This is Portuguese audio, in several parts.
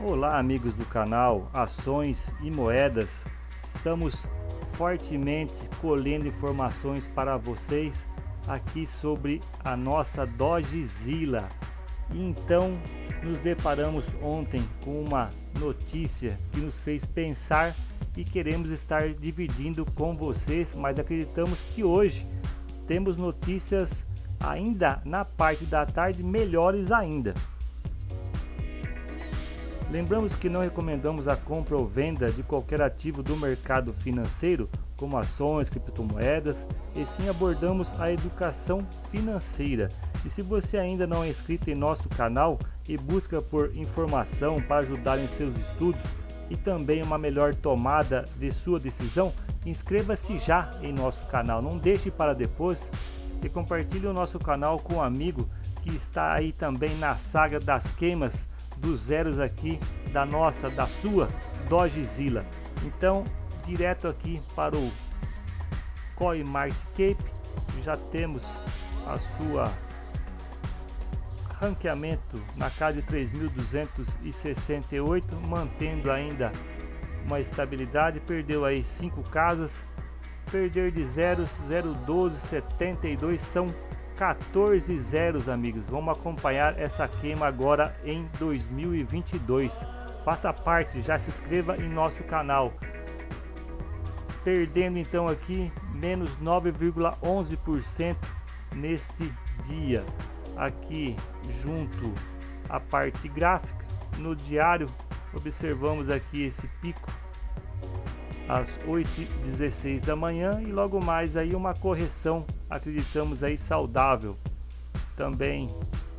Olá, amigos do canal Ações e Moedas. Estamos fortemente colhendo informações para vocês aqui sobre a nossa Dogezilla. Então nos deparamos ontem com uma notícia que nos fez pensar e queremos estar dividindo com vocês, mas acreditamos que hoje temos notícias ainda na parte da tarde melhores ainda. Lembramos que não recomendamos a compra ou venda de qualquer ativo do mercado financeiro, como ações, criptomoedas, e sim abordamos a educação financeira. E se você ainda não é inscrito em nosso canal e busca por informação para ajudar em seus estudos e também uma melhor tomada de sua decisão, inscreva-se já em nosso canal. Não deixe para depois e compartilhe o nosso canal com um amigo que está aí também na saga das queimas dos zeros aqui da nossa, da sua Dogezilla. Então, direto aqui para o CoinMarketCap, já temos a sua ranqueamento na casa de 3.268, mantendo ainda uma estabilidade, perdeu aí 5 casas, perder de zeros, 0,12, 72 são 14 zeros, amigos. Vamos acompanhar essa queima agora em 2022. Faça parte, já se inscreva em nosso canal. Perdendo então aqui menos 9,11% neste dia. Aqui junto à parte gráfica, no diário observamos aqui esse pico às 8h16 da manhã e logo mais aí uma correção, acreditamos aí saudável, também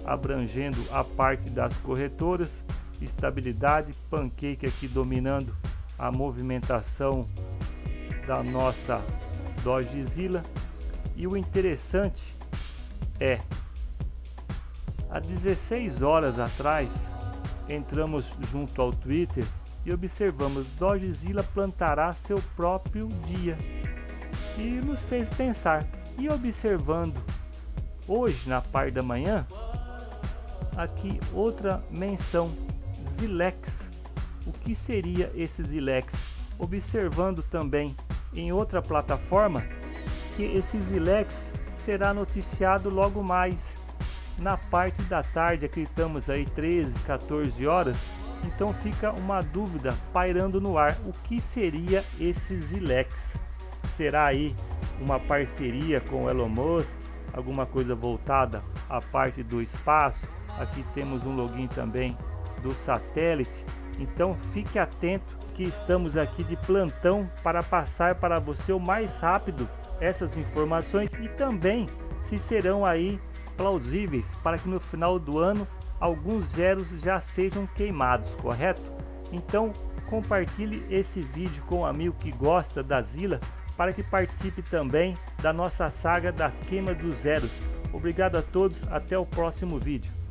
abrangendo a parte das corretoras, estabilidade, pancake aqui dominando a movimentação da nossa Dogezilla e o interessante é há 16 horas atrás entramos junto ao Twitter e observamos Dogezilla plantará seu próprio dia. E nos fez pensar. E observando hoje na parte da manhã, aqui outra menção, Zilex. O que seria esse Zilex? Observando também em outra plataforma que esse Zilex será noticiado logo mais na parte da tarde, acreditamos aí 13, 14 horas, então fica uma dúvida pairando no ar: o que seria esse Zilex? Será aí uma parceria com o Elon Musk, alguma coisa voltada à parte do espaço? Aqui temos um login também do satélite. Então fique atento que estamos aqui de plantão para passar para você o mais rápido essas informações e também se serão aí plausíveis para que no final do ano alguns zeros já sejam queimados, correto? Então compartilhe esse vídeo com um amigo que gosta da Zila para que participe também da nossa saga das queimas dos zeros. Obrigado a todos, até o próximo vídeo.